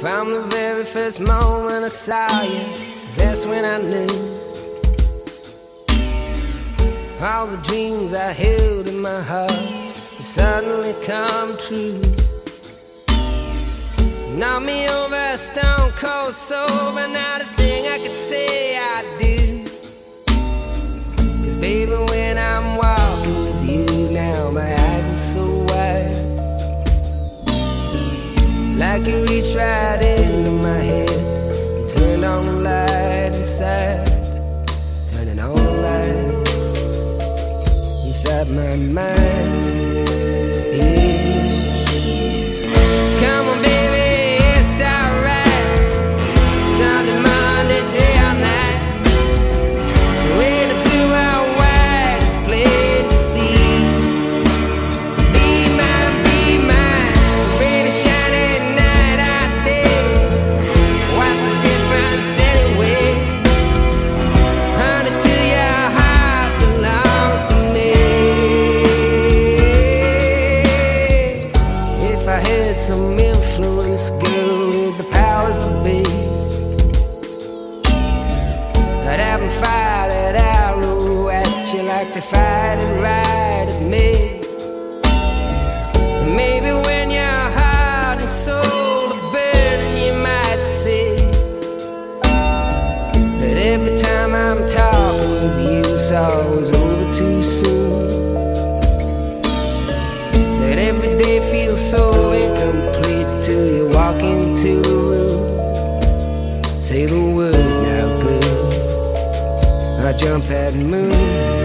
From the very first moment I saw you, that's when I knew all the dreams I held in my heart suddenly come true. Knock me over stone cold sober, not a thing I could say I do. Like you reached right into my head and turned on the light inside. Turning on the light inside my mind. I had some influence, girl, with the powers to be, I'd have 'em fire that arrow at you like they fired it right at me. Maybe when your heart and soul are burning, you might see that every time I'm talking with you, it's always over too soon. Every day feels so incomplete till you walk into the room. Say the word now, girl. I jump that moon.